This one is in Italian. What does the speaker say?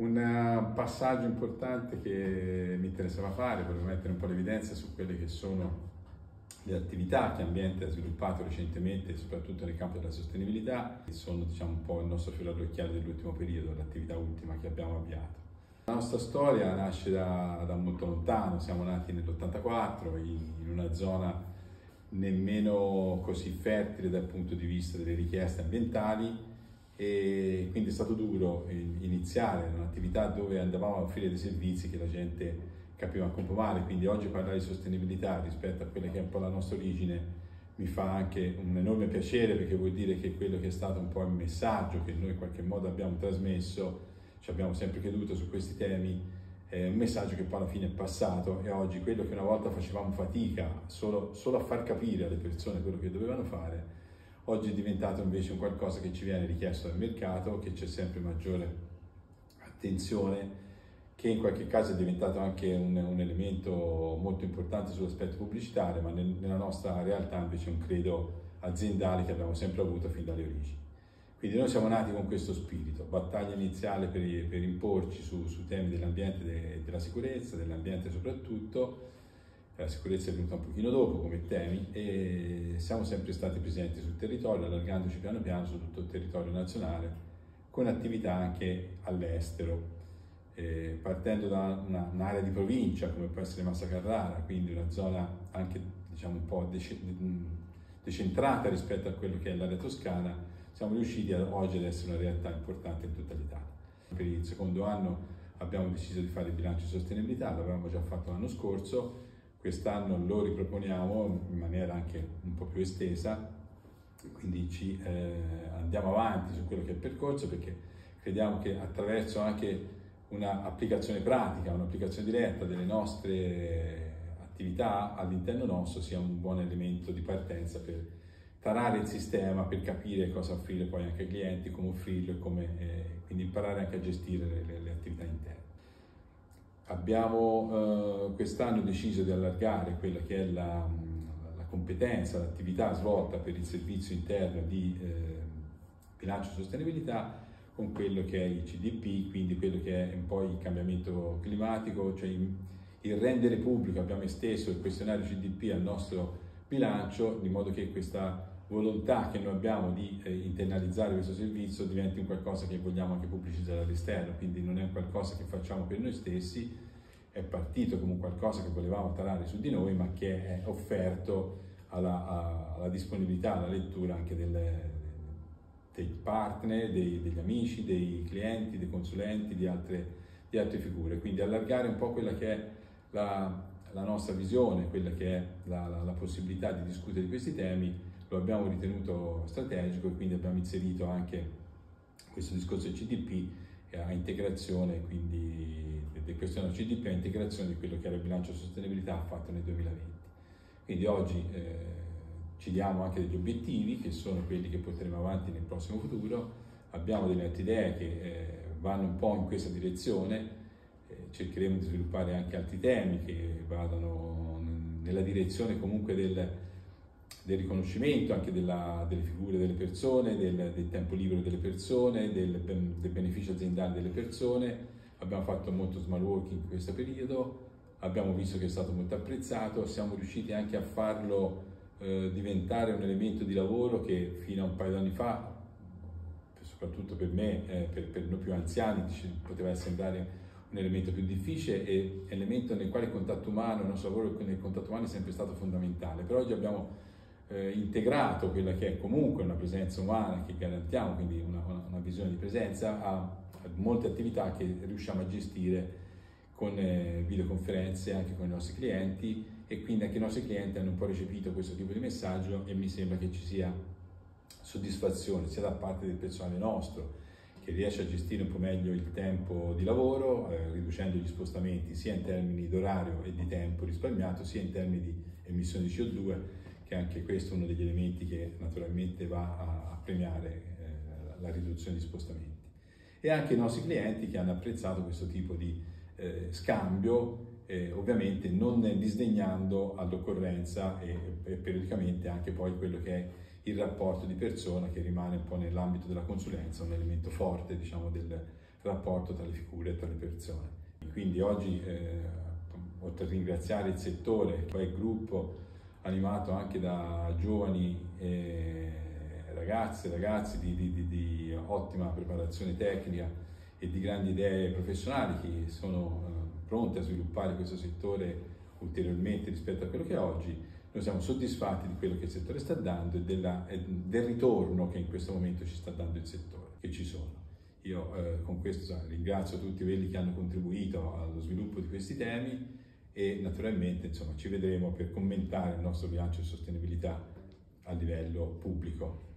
Un passaggio importante che mi interessava fare, per mettere un po' l'evidenza su quelle che sono le attività che Ambiente ha sviluppato recentemente, soprattutto nel campo della sostenibilità, che sono diciamo, un po' il nostro fiore all'occhiello dell'ultimo periodo, l'attività ultima che abbiamo avviato. La nostra storia nasce da, da molto lontano, siamo nati nell'84 in, in una zona nemmeno così fertile dal punto di vista delle richieste ambientali, e quindi è stato duro iniziare un'attività dove andavamo a offrire dei servizi che la gente capiva po' male, quindi oggi parlare di sostenibilità rispetto a quella che è un po' la nostra origine mi fa anche un enorme piacere perché vuol dire che quello che è stato un po' il messaggio che noi in qualche modo abbiamo trasmesso, ci abbiamo sempre creduto su questi temi, è un messaggio che poi alla fine è passato. E oggi quello che una volta facevamo fatica solo, solo a far capire alle persone quello che dovevano fare, oggi è diventato invece un qualcosa che ci viene richiesto dal mercato, che c'è sempre maggiore attenzione, che in qualche caso è diventato anche un, un elemento molto importante sull'aspetto pubblicitario, ma nel, nella nostra realtà invece è un credo aziendale che abbiamo sempre avuto fin dalle origini. Quindi noi siamo nati con questo spirito, battaglia iniziale per, per imporci su, su temi dell'ambiente e della sicurezza, dell'ambiente soprattutto, la sicurezza è venuta un pochino dopo come temi e siamo sempre stati presenti sul territorio, allargandoci piano piano su tutto il territorio nazionale, con attività anche all'estero, eh, partendo da una, un'area di provincia come può essere Massa Carrara, quindi una zona anche diciamo un po' dec- decentrata rispetto a quello che è l'area toscana, siamo riusciti ad, oggi ad essere una realtà importante in tutta l'Italia. Per il secondo anno abbiamo deciso di fare il bilancio di sostenibilità, l'avevamo già fatto l'anno scorso, Quest'anno lo riproponiamo in maniera anche un po' più estesa, quindi ci eh, andiamo avanti su quello che è il percorso perché crediamo che attraverso anche un'applicazione pratica, un'applicazione diretta delle nostre attività all'interno nostro sia un buon elemento di partenza per tarare il sistema, per capire cosa offrire poi anche ai clienti, come offrirlo e come, eh, quindi imparare anche a gestire le, le, attività interne. Abbiamo eh, quest'anno deciso di allargare quella che è la, la, competenza, l'attività svolta per il servizio interno di eh, bilancio sostenibilità con quello che è il CDP, quindi quello che è un po' il cambiamento climatico, cioè il rendere pubblico, abbiamo esteso il questionario CDP al nostro bilancio, di modo che questa volontà che noi abbiamo di eh, internalizzare questo servizio diventi un qualcosa che vogliamo anche pubblicizzare all'esterno, quindi non è un qualcosa che facciamo per noi stessi, è partito come qualcosa che volevamo tarare su di noi, ma che è offerto alla, alla disponibilità, alla lettura anche delle, dei partner, dei, degli amici, dei clienti, dei consulenti, di altre, di altre, figure. Quindi allargare un po' quella che è la, la nostra visione, quella che è la, la, la possibilità di discutere di questi temi lo abbiamo ritenuto strategico e quindi abbiamo inserito anche questo discorso del CDP a integrazione quindi del questionario CDP a integrazione di quello che era il bilancio sostenibilità fatto nel 2020. Quindi oggi eh, ci diamo anche degli obiettivi che sono quelli che porteremo avanti nel prossimo futuro, abbiamo delle altre idee che eh, vanno un po' in questa direzione, eh, cercheremo di sviluppare anche altri temi che vadano nella direzione comunque del, del riconoscimento anche della, delle figure delle persone, del, del, tempo libero delle persone, del, del, beneficio aziendale delle persone. Abbiamo fatto molto smart working in questo periodo, abbiamo visto che è stato molto apprezzato, siamo riusciti anche a farlo eh, diventare un elemento di lavoro che fino a un paio d'anni fa, soprattutto per me, eh, per, per, noi più anziani, poteva sembrare un elemento più difficile e elemento nel quale il contatto umano, il nostro lavoro nel contatto umano è sempre stato fondamentale. Per oggi abbiamo eh, integrato quella che è comunque una presenza umana che garantiamo, quindi una, una visione di presenza, a, a, molte attività che riusciamo a gestire con eh, videoconferenze anche con i nostri clienti. E quindi anche i nostri clienti hanno un po' recepito questo tipo di messaggio e mi sembra che ci sia soddisfazione sia da parte del personale nostro che riesce a gestire un po' meglio il tempo di lavoro, eh, riducendo gli spostamenti sia in termini di orario e di tempo risparmiato, sia in termini di emissioni di CO2 che anche questo è uno degli elementi che naturalmente va a, a premiare eh, la riduzione di spostamenti. E anche i nostri clienti che hanno apprezzato questo tipo di eh, scambio, eh, ovviamente non disdegnando all'occorrenza e, e, periodicamente anche poi quello che è il rapporto di persona che rimane un po' nell'ambito della consulenza, un elemento forte diciamo, del rapporto tra le figure e tra le persone. Quindi oggi, eh, oltre a ringraziare il settore, poi il gruppo animato anche da giovani eh, ragazze e ragazzi di, di, di, ottima preparazione tecnica e di grandi idee professionali che sono eh, pronti a sviluppare questo settore ulteriormente rispetto a quello che è oggi, noi siamo soddisfatti di quello che il settore sta dando e, della, e del ritorno che in questo momento ci sta dando il settore, che ci sono. Io eh, con questo ringrazio tutti quelli che hanno contribuito allo sviluppo di questi temi e naturalmente insomma, ci vedremo per commentare il nostro bilancio di sostenibilità a livello pubblico.